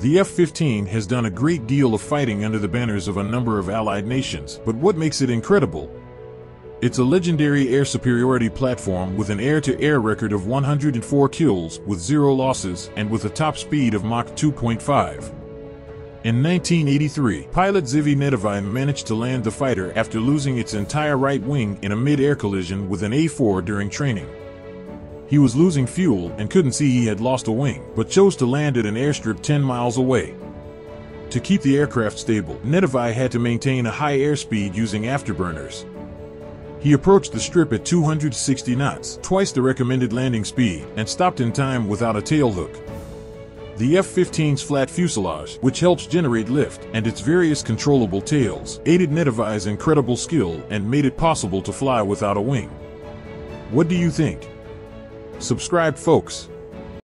The F-15 has done a great deal of fighting under the banners of a number of allied nations, but what makes it incredible? It's a legendary air superiority platform with an air-to-air record of 104 kills with zero losses and with a top speed of Mach 2.5. In 1983, pilot Zivi Nedivi managed to land the fighter after losing its entire right wing in a mid-air collision with an A-4 during training. He was losing fuel and couldn't see he had lost a wing, but chose to land at an airstrip 10 miles away. To keep the aircraft stable, Nedivi had to maintain a high airspeed using afterburners. He approached the strip at 260 knots, twice the recommended landing speed, and stopped in time without a tailhook. The F-15's flat fuselage, which helps generate lift, and its various controllable tails, aided Nedivi's incredible skill and made it possible to fly without a wing. What do you think? Subscribe folks.